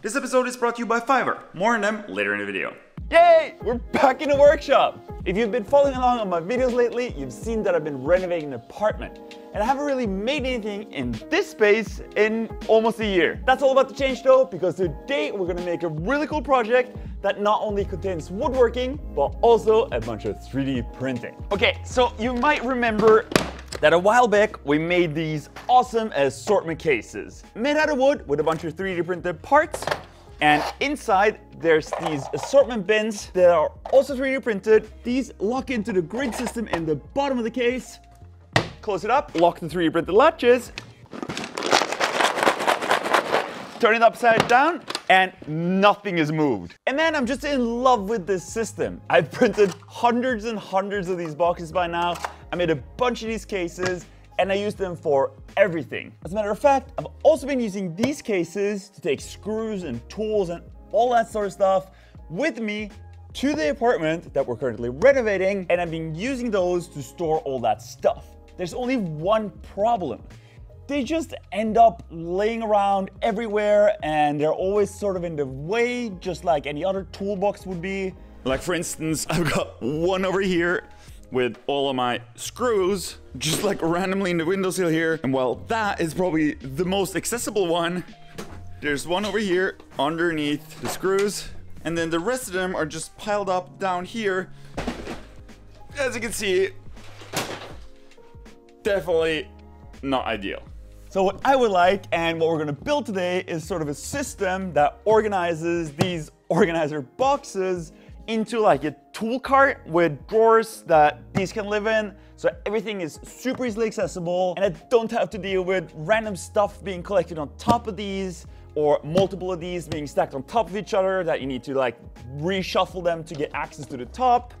This episode is brought to you by Fiverr. More on them later in the video. Yay! We're back in the workshop! If you've been following along on my videos lately, you've seen that I've been renovating an apartment. And I haven't really made anything in this space in almost a year. That's all about to change though, because today we're gonna make a really cool project that not only contains woodworking, but also a bunch of 3D printing. Okay, so you might remember that a while back we made these awesome assortment cases. Made out of wood with a bunch of 3D printed parts and inside, there's these assortment bins that are also 3D printed. These lock into the grid system in the bottom of the case. Close it up, lock the 3D printed latches. Turn it upside down, and nothing is moved. And then I'm just in love with this system. I've printed hundreds and hundreds of these boxes by now. I made a bunch of these cases, and I use them for everything. As a matter of fact, I've also been using these cases to take screws and tools and all that sort of stuff with me to the apartment that we're currently renovating, and I've been using those to store all that stuff. There's only one problem. They just end up laying around everywhere and they're always sort of in the way, just like any other toolbox would be. Like for instance, I've got one over here with all of my screws just like randomly in the windowsill here. And while that is probably the most accessible one, there's one over here underneath the screws. And then the rest of them are just piled up down here. As you can see, definitely not ideal. So what I would like and what we're gonna build today is sort of a system that organizes these organizer boxes into like a tool cart with drawers that these can live in. So everything is super easily accessible and I don't have to deal with random stuff being collected on top of these or multiple of these being stacked on top of each other that you need to like reshuffle them to get access to the top.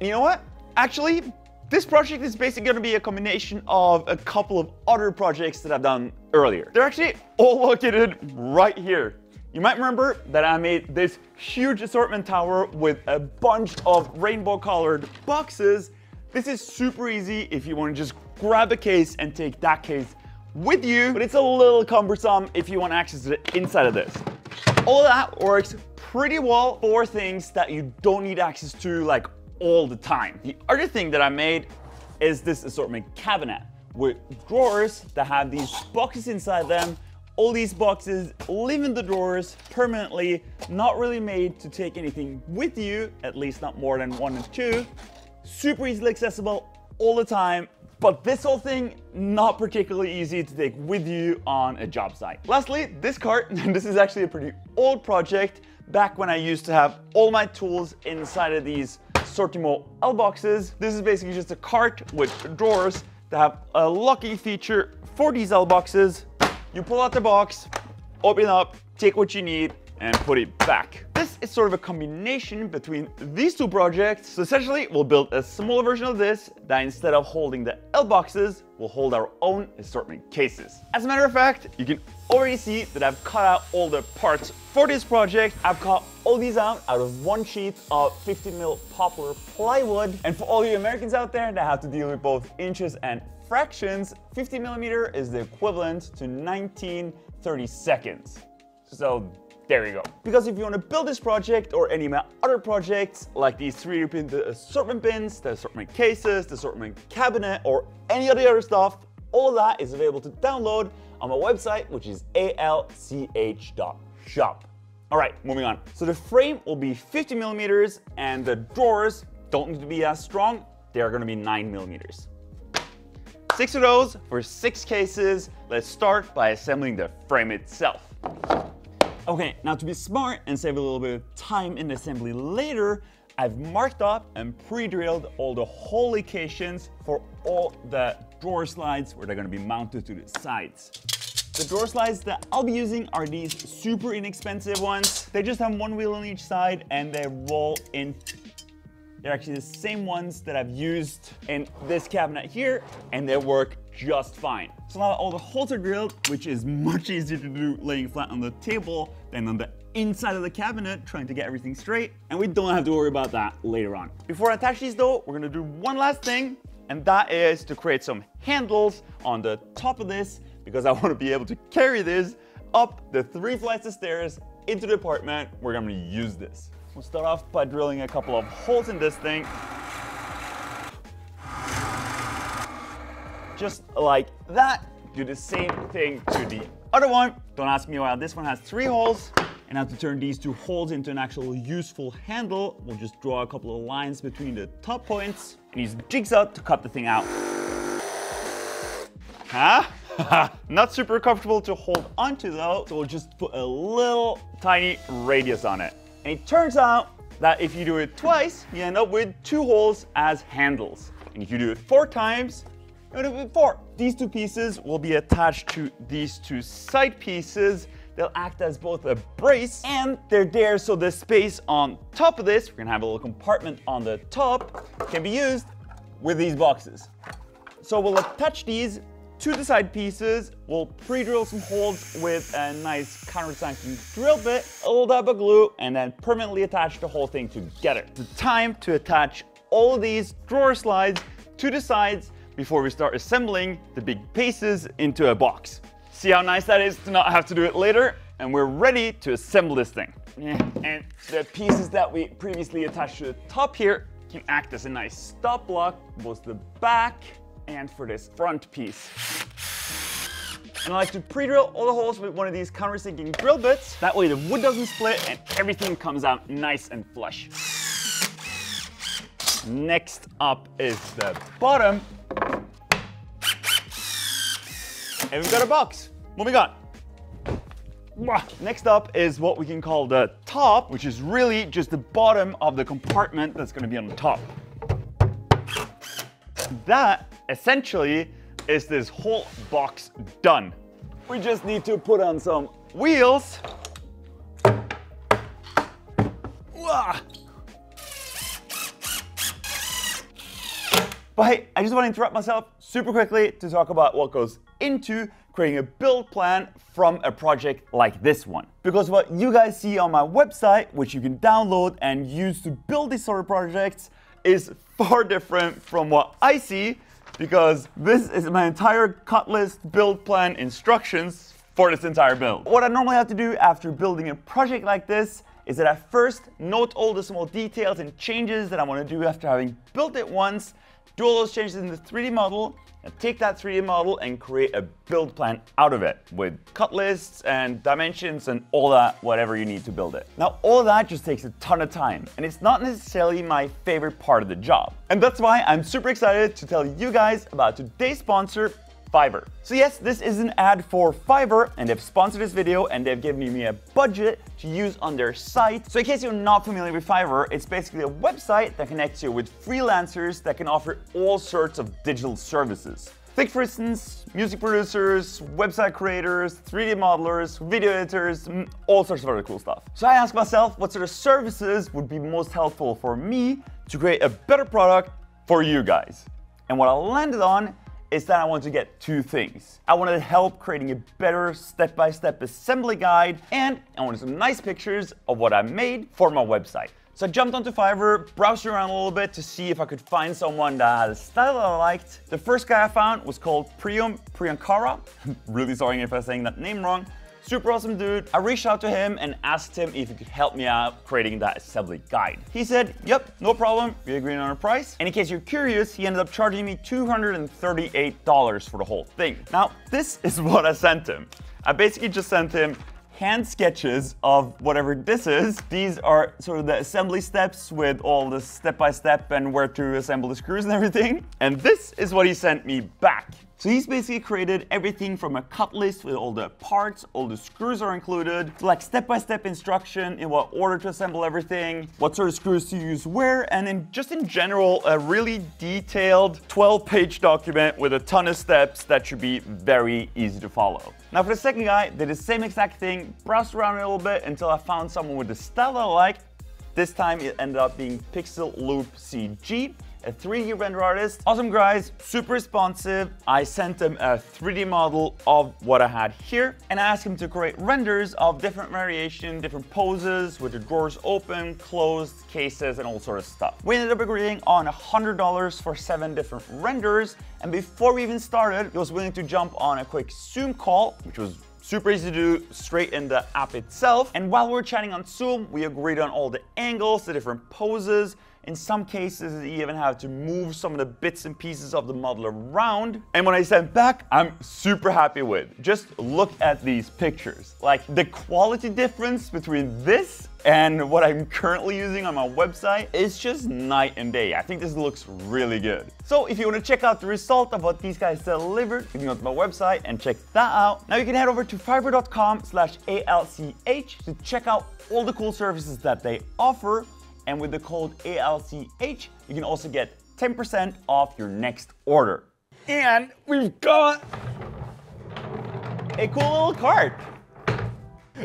You know what? Actually, this project is basically going to be a combination of a couple of other projects that I've done earlier. They're actually all located right here. You might remember that I made this huge assortment tower with a bunch of rainbow colored boxes. This is super easy if you want to just grab a case and take that case with you, but it's a little cumbersome if you want access to the inside of this. All that works pretty well for things that you don't need access to like all the time. The other thing that I made is this assortment cabinet with drawers that have these boxes inside them all these boxes live in the drawers permanently, not really made to take anything with you, at least not more than one and two. Super easily accessible all the time, but this whole thing, not particularly easy to take with you on a job site. Lastly, this cart, this is actually a pretty old project, back when I used to have all my tools inside of these Sortimo L boxes. This is basically just a cart with drawers that have a locking feature for these L boxes you pull out the box, open up, take what you need, and put it back. This is sort of a combination between these two projects. So essentially, we'll build a smaller version of this that instead of holding the L boxes, will hold our own assortment cases. As a matter of fact, you can already see that I've cut out all the parts for this project. I've cut all these out out of one sheet of 50 mil poplar plywood. And for all you Americans out there that have to deal with both inches and fractions, 50 millimeter is the equivalent to 1930 seconds. So there you go. Because if you want to build this project or any of my other projects, like these 3D printed assortment bins, the assortment cases, the assortment cabinet, or any of the other stuff, all of that is available to download on my website, which is alch.shop. All right, moving on. So the frame will be 50 millimeters and the drawers don't need to be as strong. They're gonna be nine millimeters. Six of those for six cases. Let's start by assembling the frame itself. Okay, now to be smart and save a little bit of time in assembly later, I've marked up and pre-drilled all the hole locations for all the drawer slides where they're gonna be mounted to the sides. The drawer slides that I'll be using are these super inexpensive ones. They just have one wheel on each side and they roll in they're actually the same ones that I've used in this cabinet here, and they work just fine. So now all the holes are drilled, which is much easier to do laying flat on the table than on the inside of the cabinet trying to get everything straight. And we don't have to worry about that later on. Before I attach these though, we're gonna do one last thing, and that is to create some handles on the top of this because I wanna be able to carry this up the three flights of stairs into the apartment where I'm gonna use this. We'll start off by drilling a couple of holes in this thing. Just like that. Do the same thing to the other one. Don't ask me why this one has three holes. And now to turn these two holes into an actual useful handle, we'll just draw a couple of lines between the top points and use jigsaw to cut the thing out. Huh? Not super comfortable to hold onto though, so we'll just put a little tiny radius on it. And it turns out that if you do it twice, you end up with two holes as handles. And if you do it four times, you end up with four. These two pieces will be attached to these two side pieces They'll act as both a brace and they're there so the space on top of this, we're gonna have a little compartment on the top, can be used with these boxes. So we'll attach these to the side pieces. We'll pre-drill some holes with a nice countersunk drill bit, a little dab of glue, and then permanently attach the whole thing together. It's time to attach all these drawer slides to the sides before we start assembling the big pieces into a box. See how nice that is to not have to do it later? And we're ready to assemble this thing. And the pieces that we previously attached to the top here can act as a nice stop block, both the back and for this front piece. And I like to pre-drill all the holes with one of these countersinking drill bits. That way the wood doesn't split and everything comes out nice and flush. Next up is the bottom. And we've got a box. Moving on. Next up is what we can call the top, which is really just the bottom of the compartment that's gonna be on the top. That essentially is this whole box done. We just need to put on some wheels. But hey, I just want to interrupt myself super quickly to talk about what goes into creating a build plan from a project like this one. Because what you guys see on my website, which you can download and use to build these sort of projects, is far different from what I see because this is my entire cut list, build plan, instructions for this entire build. What I normally have to do after building a project like this is that I first note all the small details and changes that I want to do after having built it once, do all those changes in the 3D model, and take that 3D model and create a build plan out of it with cut lists and dimensions and all that, whatever you need to build it. Now, all that just takes a ton of time, and it's not necessarily my favorite part of the job. And that's why I'm super excited to tell you guys about today's sponsor, Fiverr. So yes, this is an ad for Fiverr and they've sponsored this video and they've given me a budget to use on their site. So in case you're not familiar with Fiverr, it's basically a website that connects you with freelancers that can offer all sorts of digital services. Think for instance, music producers, website creators, 3D modelers, video editors, all sorts of other cool stuff. So I asked myself what sort of services would be most helpful for me to create a better product for you guys. And what I landed on is that I wanted to get two things. I wanted to help creating a better step-by-step -step assembly guide, and I wanted some nice pictures of what I made for my website. So I jumped onto Fiverr, browsed around a little bit to see if I could find someone that had a style that I liked. The first guy I found was called Priyam Priyankara. I'm really sorry if I'm saying that name wrong. Super awesome dude. I reached out to him and asked him if he could help me out creating that assembly guide. He said, yep, no problem. We agreed on a price. And in case you're curious, he ended up charging me $238 for the whole thing. Now, this is what I sent him. I basically just sent him hand sketches of whatever this is. These are sort of the assembly steps with all the step-by-step -step and where to assemble the screws and everything. And this is what he sent me back. So he's basically created everything from a cut list with all the parts, all the screws are included, like step-by-step -step instruction in what order to assemble everything, what sort of screws to use where, and in just in general, a really detailed 12-page document with a ton of steps that should be very easy to follow. Now for the second guy, did the same exact thing, browsed around a little bit until I found someone with the style I liked. This time it ended up being Pixel Loop CG a 3D render artist. Awesome guys, super responsive. I sent him a 3D model of what I had here, and I asked him to create renders of different variation, different poses, with the drawers open, closed, cases, and all sort of stuff. We ended up agreeing on $100 for seven different renders, and before we even started, he was willing to jump on a quick Zoom call, which was Super easy to do straight in the app itself. And while we're chatting on Zoom, we agreed on all the angles, the different poses, in some cases, you even have to move some of the bits and pieces of the model around. And when I sent back, I'm super happy with. Just look at these pictures. Like the quality difference between this and what I'm currently using on my website is just night and day. I think this looks really good. So if you want to check out the result of what these guys delivered, you can go to my website and check that out. Now you can head over to fiverr.com slash ALCH to check out all the cool services that they offer. And with the code ALCH, you can also get 10% off your next order. And we've got a cool little cart.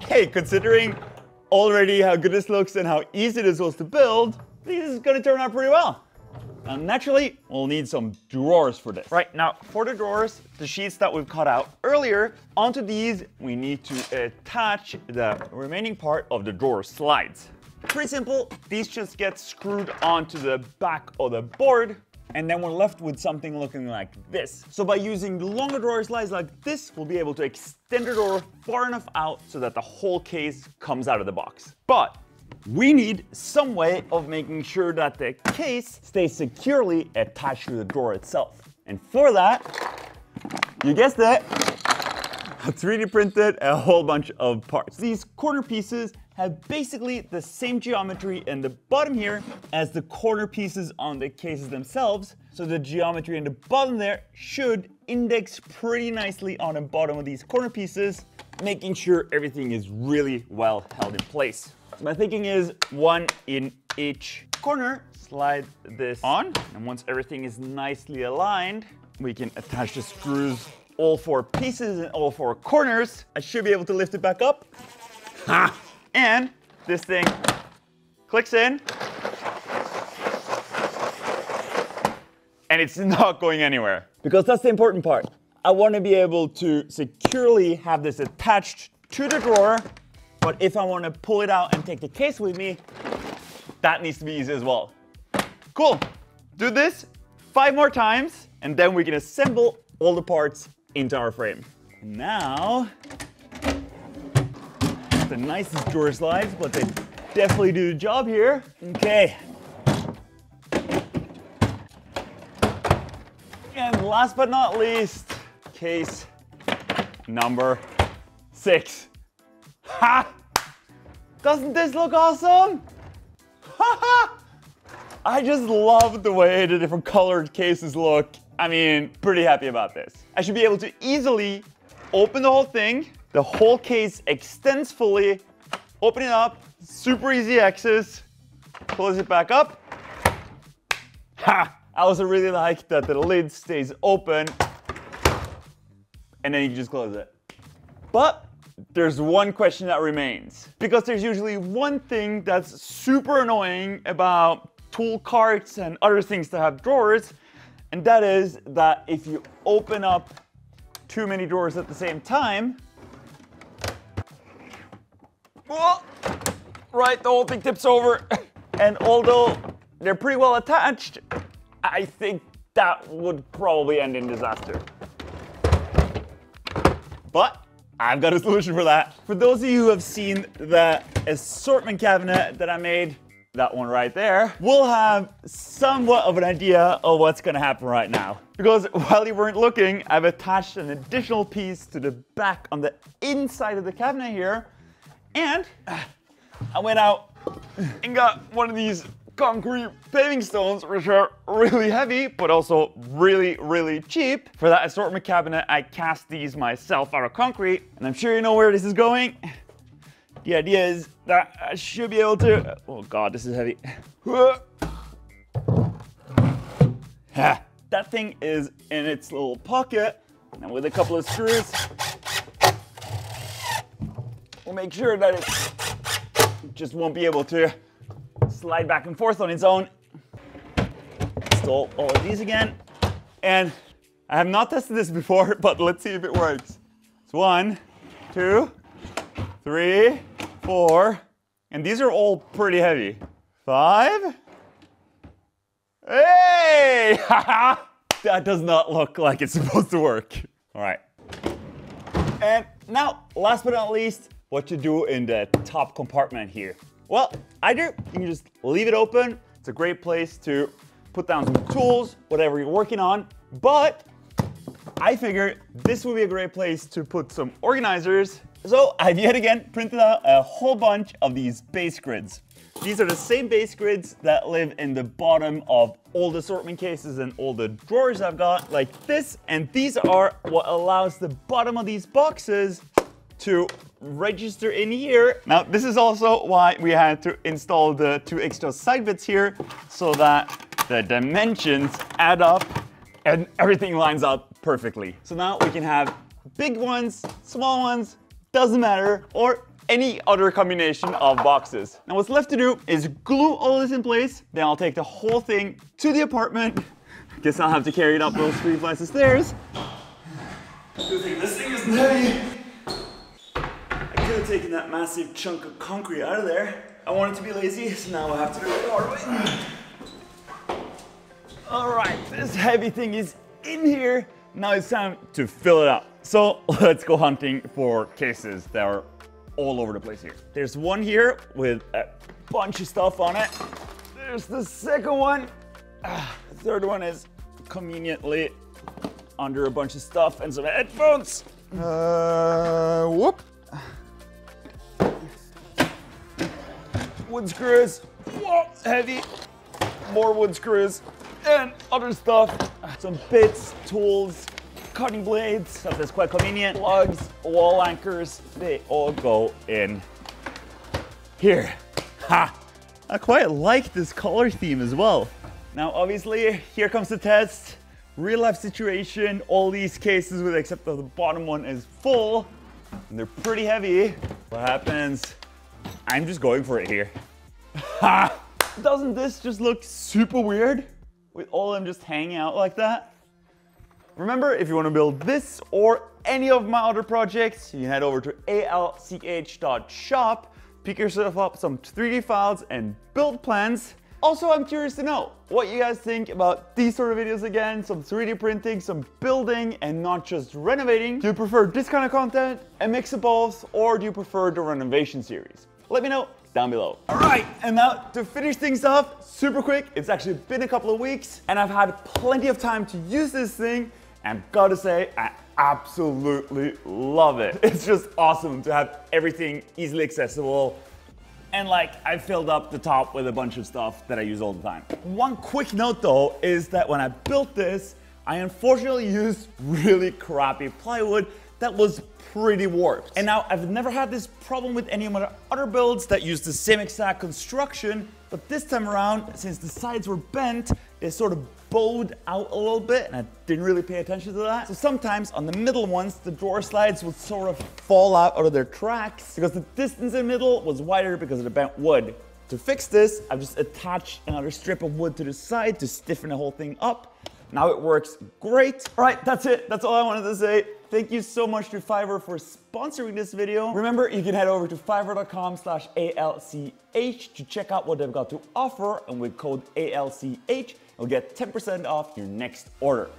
Hey, considering already how good this looks and how easy this was to build, this is gonna turn out pretty well. Now, naturally, we'll need some drawers for this. Right, now for the drawers, the sheets that we've cut out earlier, onto these, we need to attach the remaining part of the drawer slides. Pretty simple, these just get screwed onto the back of the board and then we're left with something looking like this. So by using longer drawer slides like this, we'll be able to extend the drawer far enough out so that the whole case comes out of the box. But we need some way of making sure that the case stays securely attached to the drawer itself. And for that, you guessed it, I 3D printed a whole bunch of parts. These corner pieces have basically the same geometry in the bottom here as the corner pieces on the cases themselves. So the geometry in the bottom there should index pretty nicely on the bottom of these corner pieces, making sure everything is really well held in place. So my thinking is one in each corner, slide this on, and once everything is nicely aligned, we can attach the screws all four pieces and all four corners. I should be able to lift it back up. Ha! And this thing clicks in. And it's not going anywhere. Because that's the important part. I want to be able to securely have this attached to the drawer. But if I want to pull it out and take the case with me, that needs to be easy as well. Cool. Do this five more times, and then we can assemble all the parts into our frame. Now, the nicest drawer slides, but they definitely do the job here. Okay. And last but not least, case number six. Ha! Doesn't this look awesome? Ha ha! I just love the way the different colored cases look. I mean, pretty happy about this. I should be able to easily open the whole thing the whole case extends fully. Open it up, super easy access. Close it back up. Ha! I also really like that the lid stays open and then you just close it. But there's one question that remains because there's usually one thing that's super annoying about tool carts and other things that have drawers and that is that if you open up too many drawers at the same time right, the whole thing tips over. And although they're pretty well attached, I think that would probably end in disaster. But I've got a solution for that. For those of you who have seen the assortment cabinet that I made, that one right there, we'll have somewhat of an idea of what's gonna happen right now. Because while you weren't looking, I've attached an additional piece to the back on the inside of the cabinet here and I went out and got one of these concrete paving stones, which are really heavy, but also really, really cheap. For that assortment cabinet, I cast these myself out of concrete, and I'm sure you know where this is going. The idea is that I should be able to, oh God, this is heavy. that thing is in its little pocket, and with a couple of screws, We'll make sure that it just won't be able to slide back and forth on its own. Install all of these again. And I have not tested this before, but let's see if it works. It's one, two, three, four, and these are all pretty heavy. Five. Hey! that does not look like it's supposed to work. All right. And Now, last but not least, what to do in the top compartment here. Well, either you can just leave it open. It's a great place to put down some tools, whatever you're working on. But I figured this would be a great place to put some organizers. So I've yet again printed out a whole bunch of these base grids. These are the same base grids that live in the bottom of all the assortment cases and all the drawers I've got like this. And these are what allows the bottom of these boxes to register in here. Now, this is also why we had to install the two extra side bits here so that the dimensions add up and everything lines up perfectly. So now we can have big ones, small ones, doesn't matter, or any other combination of boxes. Now what's left to do is glue all this in place. Then I'll take the whole thing to the apartment. Guess I'll have to carry it up those three flights of stairs. Good thing this thing isn't heavy. Could have taken that massive chunk of concrete out of there. I wanted to be lazy, so now I have to do it the hard way. All right, this heavy thing is in here. Now it's time to fill it up. So let's go hunting for cases that are all over the place here. There's one here with a bunch of stuff on it. There's the second one. Ah, the third one is conveniently under a bunch of stuff and some headphones. Uh, whoop. Wood screws. Whoa, heavy. More wood screws and other stuff. Some bits, tools, cutting blades, stuff that's quite convenient. Plugs, wall anchors, they all go in here. Ha! I quite like this color theme as well. Now, obviously, here comes the test. Real life situation, all these cases with except the bottom one is full and they're pretty heavy. What happens? I'm just going for it here. Ha! Doesn't this just look super weird? With all of them just hanging out like that? Remember, if you want to build this or any of my other projects, you can head over to alch.shop, pick yourself up some 3D files and build plans. Also, I'm curious to know what you guys think about these sort of videos again, some 3D printing, some building, and not just renovating. Do you prefer this kind of content, a mix of both, or do you prefer the renovation series? Let me know down below. All right, and now to finish things off, super quick, it's actually been a couple of weeks, and I've had plenty of time to use this thing, and gotta say, I absolutely love it. It's just awesome to have everything easily accessible, and like I filled up the top with a bunch of stuff that I use all the time. One quick note though is that when I built this, I unfortunately used really crappy plywood that was pretty warped. And now I've never had this problem with any of my other builds that use the same exact construction, but this time around, since the sides were bent, they sort of bowed out a little bit and I didn't really pay attention to that. So sometimes on the middle ones, the drawer slides would sort of fall out of their tracks because the distance in the middle was wider because of the bent wood. To fix this, I've just attached another strip of wood to the side to stiffen the whole thing up. Now it works great. All right, that's it. That's all I wanted to say. Thank you so much to Fiverr for sponsoring this video. Remember, you can head over to fiverr.com slash ALCH to check out what they've got to offer. And with code ALCH, you'll get 10% off your next order.